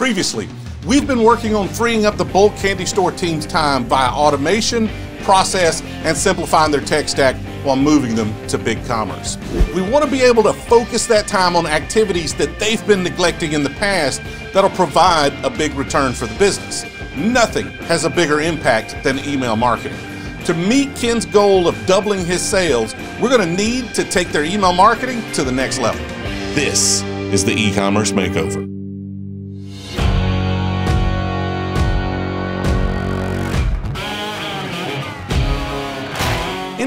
Previously, we've been working on freeing up the bulk candy store team's time via automation, process, and simplifying their tech stack while moving them to big commerce. We want to be able to focus that time on activities that they've been neglecting in the past that'll provide a big return for the business. Nothing has a bigger impact than email marketing. To meet Ken's goal of doubling his sales, we're going to need to take their email marketing to the next level. This is the e-commerce makeover.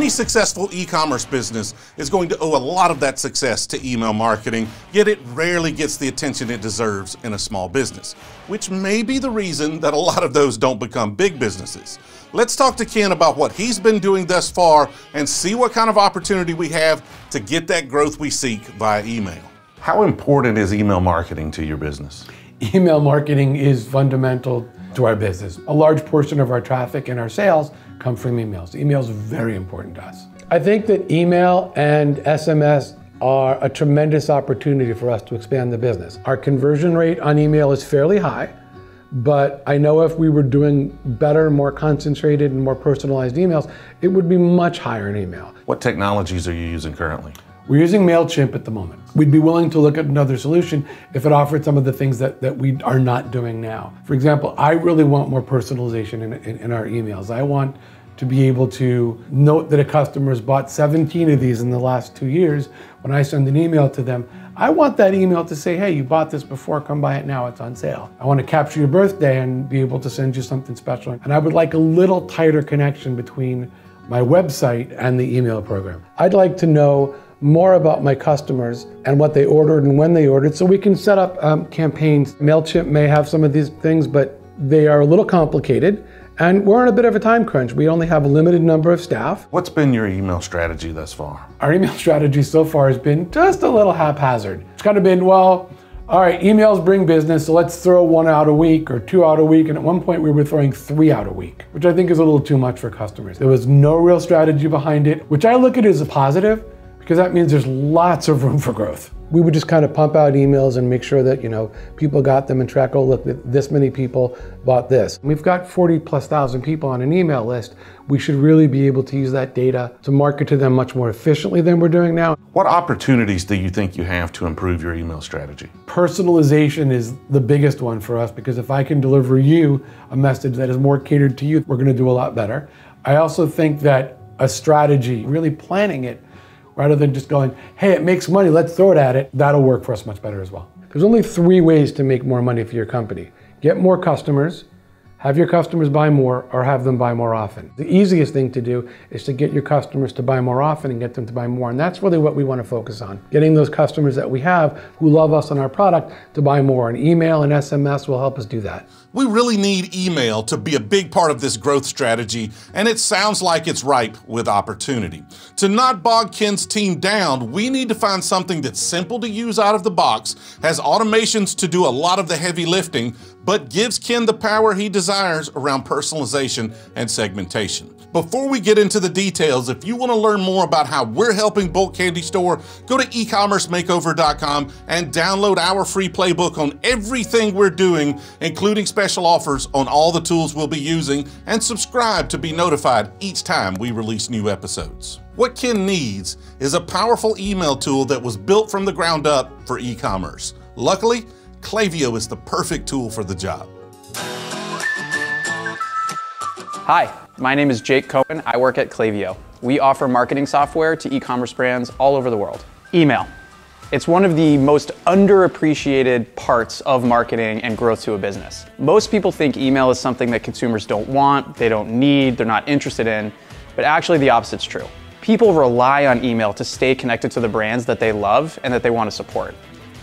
Any successful e commerce business is going to owe a lot of that success to email marketing, yet it rarely gets the attention it deserves in a small business, which may be the reason that a lot of those don't become big businesses. Let's talk to Ken about what he's been doing thus far and see what kind of opportunity we have to get that growth we seek via email. How important is email marketing to your business? Email marketing is fundamental to our business. A large portion of our traffic and our sales come from emails. Email is very important to us. I think that email and SMS are a tremendous opportunity for us to expand the business. Our conversion rate on email is fairly high, but I know if we were doing better, more concentrated, and more personalized emails, it would be much higher in email. What technologies are you using currently? We're using MailChimp at the moment. We'd be willing to look at another solution if it offered some of the things that, that we are not doing now. For example, I really want more personalization in, in, in our emails. I want to be able to note that a customer has bought 17 of these in the last two years. When I send an email to them, I want that email to say, hey, you bought this before, come buy it now, it's on sale. I want to capture your birthday and be able to send you something special. And I would like a little tighter connection between my website and the email program. I'd like to know more about my customers and what they ordered and when they ordered so we can set up um, campaigns. MailChimp may have some of these things, but they are a little complicated. And we're on a bit of a time crunch. We only have a limited number of staff. What's been your email strategy thus far? Our email strategy so far has been just a little haphazard. It's kind of been, well, all right, emails bring business, so let's throw one out a week or two out a week. And at one point, we were throwing three out a week, which I think is a little too much for customers. There was no real strategy behind it, which I look at as a positive because that means there's lots of room for growth. We would just kind of pump out emails and make sure that, you know, people got them and track, oh, look, this many people bought this. We've got 40 plus thousand people on an email list. We should really be able to use that data to market to them much more efficiently than we're doing now. What opportunities do you think you have to improve your email strategy? Personalization is the biggest one for us because if I can deliver you a message that is more catered to you, we're going to do a lot better. I also think that a strategy, really planning it, rather than just going, hey, it makes money, let's throw it at it, that'll work for us much better as well. There's only three ways to make more money for your company get more customers, have your customers buy more or have them buy more often. The easiest thing to do is to get your customers to buy more often and get them to buy more. And that's really what we want to focus on. Getting those customers that we have who love us and our product to buy more. And email and SMS will help us do that. We really need email to be a big part of this growth strategy, and it sounds like it's ripe with opportunity. To not bog Ken's team down, we need to find something that's simple to use out of the box, has automations to do a lot of the heavy lifting, but gives Ken the power he desires around personalization and segmentation. Before we get into the details, if you want to learn more about how we're helping Bulk Candy Store, go to ecommercemakeover.com and download our free playbook on everything we're doing, including special offers on all the tools we'll be using, and subscribe to be notified each time we release new episodes. What Ken needs is a powerful email tool that was built from the ground up for e-commerce. Luckily, Klaviyo is the perfect tool for the job. Hi, my name is Jake Cohen. I work at Klaviyo. We offer marketing software to e-commerce brands all over the world. Email. It's one of the most underappreciated parts of marketing and growth to a business. Most people think email is something that consumers don't want, they don't need, they're not interested in, but actually the opposite's true. People rely on email to stay connected to the brands that they love and that they want to support.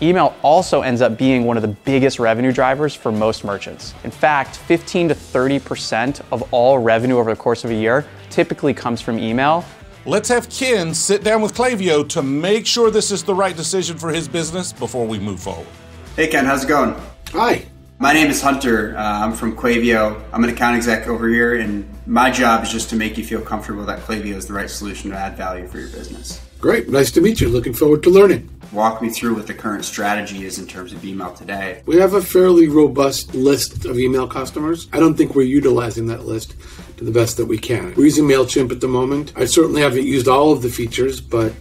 Email also ends up being one of the biggest revenue drivers for most merchants. In fact, 15 to 30% of all revenue over the course of a year typically comes from email. Let's have Ken sit down with Klaviyo to make sure this is the right decision for his business before we move forward. Hey Ken, how's it going? Hi. My name is Hunter. Uh, I'm from Klaviyo. I'm an account exec over here, and my job is just to make you feel comfortable that Klaviyo is the right solution to add value for your business. Great. Nice to meet you. Looking forward to learning. Walk me through what the current strategy is in terms of email today. We have a fairly robust list of email customers. I don't think we're utilizing that list to the best that we can. We're using MailChimp at the moment. I certainly haven't used all of the features, but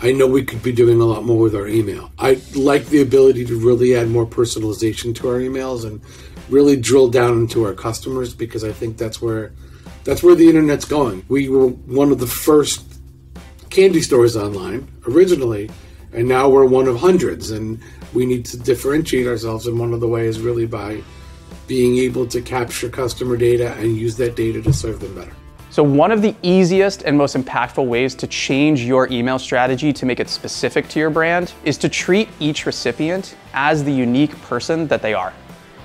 I know we could be doing a lot more with our email. I like the ability to really add more personalization to our emails and really drill down into our customers because I think that's where that's where the internet's going. We were one of the first candy stores online originally, and now we're one of hundreds and we need to differentiate ourselves and one of the ways really by being able to capture customer data and use that data to serve them better. So, one of the easiest and most impactful ways to change your email strategy to make it specific to your brand is to treat each recipient as the unique person that they are.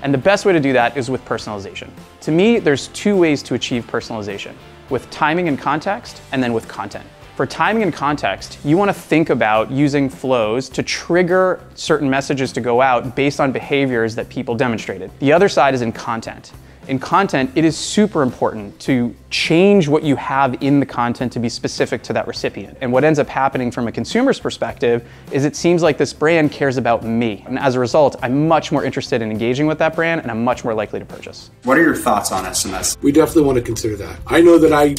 And the best way to do that is with personalization. To me, there's two ways to achieve personalization with timing and context, and then with content. For timing and context, you want to think about using flows to trigger certain messages to go out based on behaviors that people demonstrated. The other side is in content in content, it is super important to change what you have in the content to be specific to that recipient. And what ends up happening from a consumer's perspective is it seems like this brand cares about me. And as a result, I'm much more interested in engaging with that brand and I'm much more likely to purchase. What are your thoughts on SMS? We definitely want to consider that. I know that I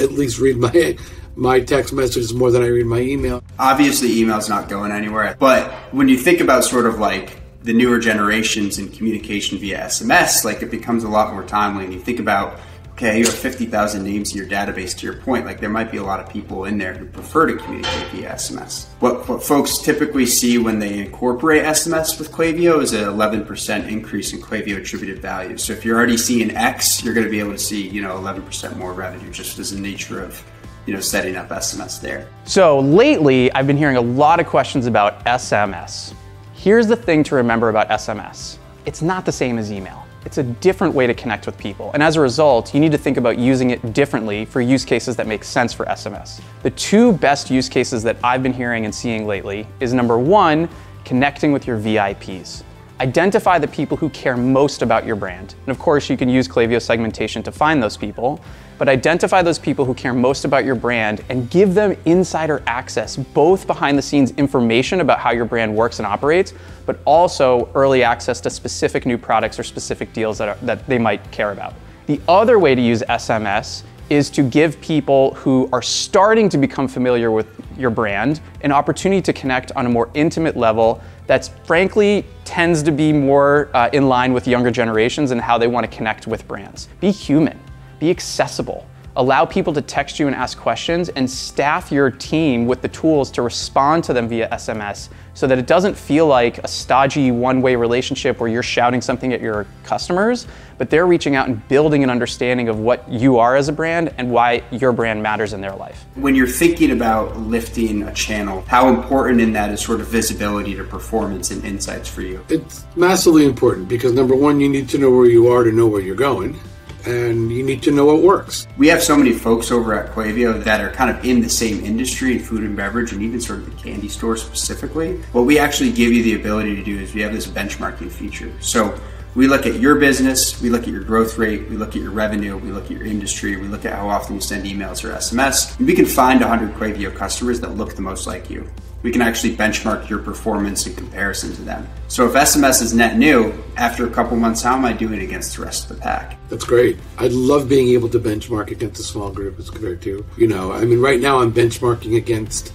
at least read my my text messages more than I read my email. Obviously, email's not going anywhere. But when you think about sort of like the newer generations in communication via SMS, like it becomes a lot more timely. And you think about, okay, you have 50,000 names in your database to your point, like there might be a lot of people in there who prefer to communicate via SMS. What, what folks typically see when they incorporate SMS with Klaviyo is an 11% increase in Klaviyo attributed value. So if you're already seeing X, you're going to be able to see, you know, 11% more revenue just as the nature of you know, setting up SMS there. So lately, I've been hearing a lot of questions about SMS. Here's the thing to remember about SMS it's not the same as email. It's a different way to connect with people. And as a result, you need to think about using it differently for use cases that make sense for SMS. The two best use cases that I've been hearing and seeing lately is number one, connecting with your VIPs. Identify the people who care most about your brand. And of course, you can use Klaviyo segmentation to find those people, but identify those people who care most about your brand and give them insider access, both behind the scenes information about how your brand works and operates, but also early access to specific new products or specific deals that, are, that they might care about. The other way to use SMS is to give people who are starting to become familiar with your brand an opportunity to connect on a more intimate level that's frankly tends to be more uh, in line with younger generations and how they want to connect with brands. Be human, be accessible. Allow people to text you and ask questions and staff your team with the tools to respond to them via SMS so that it doesn't feel like a stodgy one way relationship where you're shouting something at your customers, but they're reaching out and building an understanding of what you are as a brand and why your brand matters in their life. When you're thinking about lifting a channel, how important in that is sort of visibility to performance and insights for you? It's massively important because number one, you need to know where you are to know where you're going and you need to know what works. We have so many folks over at Klaviyo that are kind of in the same industry, food and beverage, and even sort of the candy store specifically. What we actually give you the ability to do is we have this benchmarking feature. So we look at your business, we look at your growth rate, we look at your revenue, we look at your industry, we look at how often you send emails or SMS, and we can find 100 Klaviyo customers that look the most like you we can actually benchmark your performance in comparison to them. So if SMS is net new, after a couple months, how am I doing against the rest of the pack? That's great. I love being able to benchmark against a small group as compared to, you know, I mean, right now I'm benchmarking against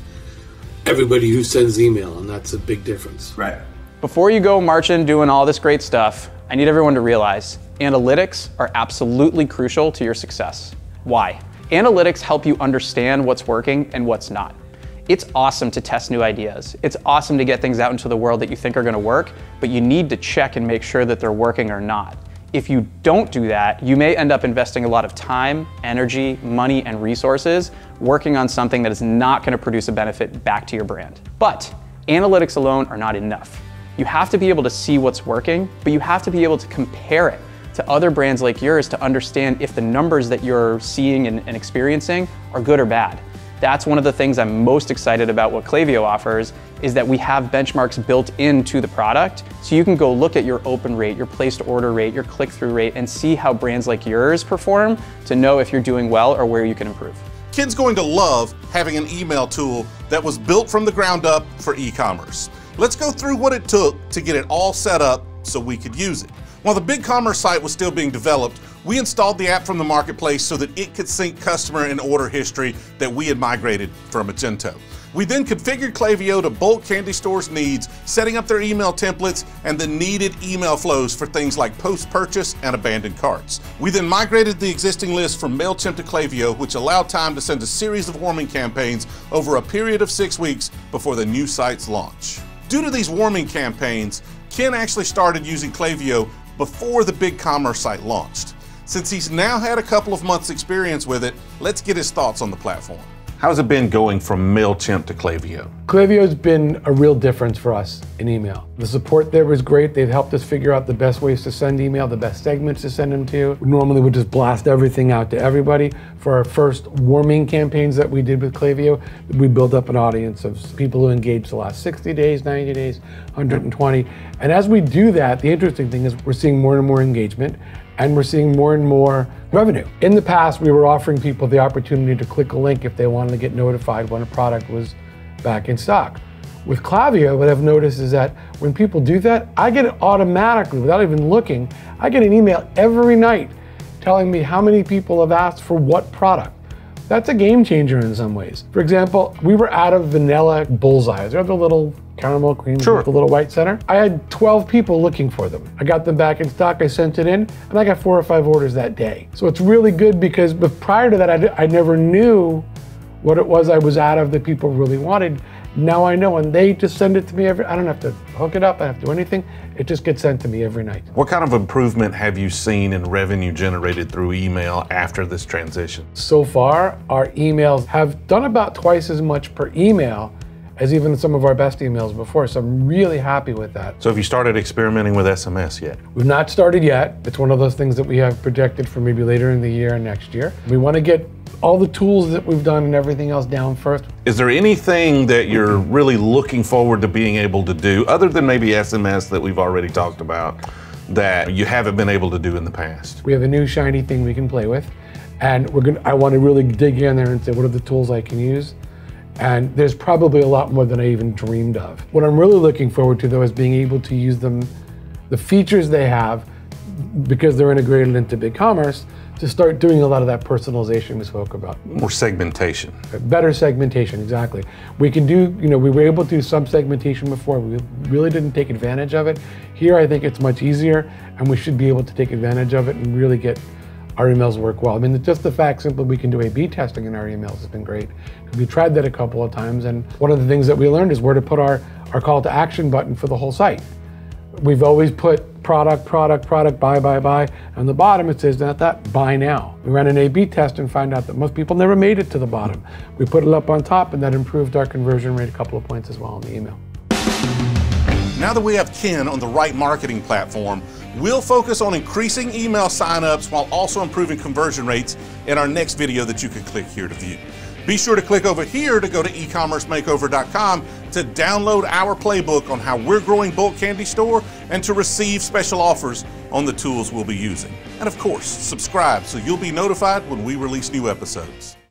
everybody who sends email, and that's a big difference. Right. Before you go marching doing all this great stuff, I need everyone to realize analytics are absolutely crucial to your success. Why? Analytics help you understand what's working and what's not. It's awesome to test new ideas. It's awesome to get things out into the world that you think are going to work, but you need to check and make sure that they're working or not. If you don't do that, you may end up investing a lot of time, energy, money, and resources working on something that is not going to produce a benefit back to your brand. But analytics alone are not enough. You have to be able to see what's working, but you have to be able to compare it to other brands like yours to understand if the numbers that you're seeing and, and experiencing are good or bad. That's one of the things I'm most excited about what Klaviyo offers is that we have benchmarks built into the product. So you can go look at your open rate, your placed order rate, your click-through rate, and see how brands like yours perform to know if you're doing well or where you can improve. Ken's going to love having an email tool that was built from the ground up for e-commerce. Let's go through what it took to get it all set up so we could use it. While the BigCommerce site was still being developed, we installed the app from the marketplace so that it could sync customer and order history that we had migrated from Magento. We then configured Klaviyo to bulk candy stores' needs, setting up their email templates and the needed email flows for things like post-purchase and abandoned carts. We then migrated the existing list from MailChimp to Klaviyo, which allowed time to send a series of warming campaigns over a period of six weeks before the new site's launch. Due to these warming campaigns, Ken actually started using Klaviyo before the big commerce site launched. Since he's now had a couple of months experience with it, let's get his thoughts on the platform. How's it been going from MailChimp to Klaviyo? Klaviyo's been a real difference for us in email. The support there was great. They've helped us figure out the best ways to send email, the best segments to send them to. Normally we just blast everything out to everybody. For our first warming campaigns that we did with Klaviyo, we built up an audience of people who engaged the last 60 days, 90 days, 120. And as we do that, the interesting thing is we're seeing more and more engagement and we're seeing more and more revenue. In the past, we were offering people the opportunity to click a link if they wanted to get notified when a product was back in stock. With Klaviyo, what I've noticed is that when people do that, I get it automatically without even looking. I get an email every night telling me how many people have asked for what product. That's a game changer in some ways. For example, we were out of vanilla bullseyes. They're the little caramel cream sure. with the little white center. I had 12 people looking for them. I got them back in stock, I sent it in, and I got four or five orders that day. So it's really good because but prior to that, I, I never knew what it was I was out of that people really wanted. Now I know, and they just send it to me every. I don't have to hook it up. I don't have to do anything. It just gets sent to me every night. What kind of improvement have you seen in revenue generated through email after this transition? So far, our emails have done about twice as much per email as even some of our best emails before. So I'm really happy with that. So have you started experimenting with SMS yet? We've not started yet. It's one of those things that we have projected for maybe later in the year and next year. We want to get all the tools that we've done and everything else down first. Is there anything that you're really looking forward to being able to do, other than maybe SMS that we've already talked about, that you haven't been able to do in the past? We have a new shiny thing we can play with. And we're gonna I want to really dig in there and say, what are the tools I can use? And there's probably a lot more than I even dreamed of. What I'm really looking forward to though is being able to use them, the features they have, because they're integrated into BigCommerce, to start doing a lot of that personalization we spoke about. More segmentation. Better segmentation, exactly. We can do, you know, we were able to do some segmentation before. We really didn't take advantage of it. Here, I think it's much easier, and we should be able to take advantage of it and really get our emails work well. I mean, just the fact simply we can do A-B testing in our emails has been great. We tried that a couple of times, and one of the things that we learned is where to put our, our call to action button for the whole site. We've always put product, product, product, buy, buy, buy. On the bottom, it says not that, buy now. We ran an A-B test and find out that most people never made it to the bottom. We put it up on top and that improved our conversion rate a couple of points as well in the email. Now that we have Ken on the right marketing platform, we'll focus on increasing email signups while also improving conversion rates in our next video that you can click here to view. Be sure to click over here to go to ecommercemakeover.com to download our playbook on how we're growing bulk candy store and to receive special offers on the tools we'll be using. And of course, subscribe so you'll be notified when we release new episodes.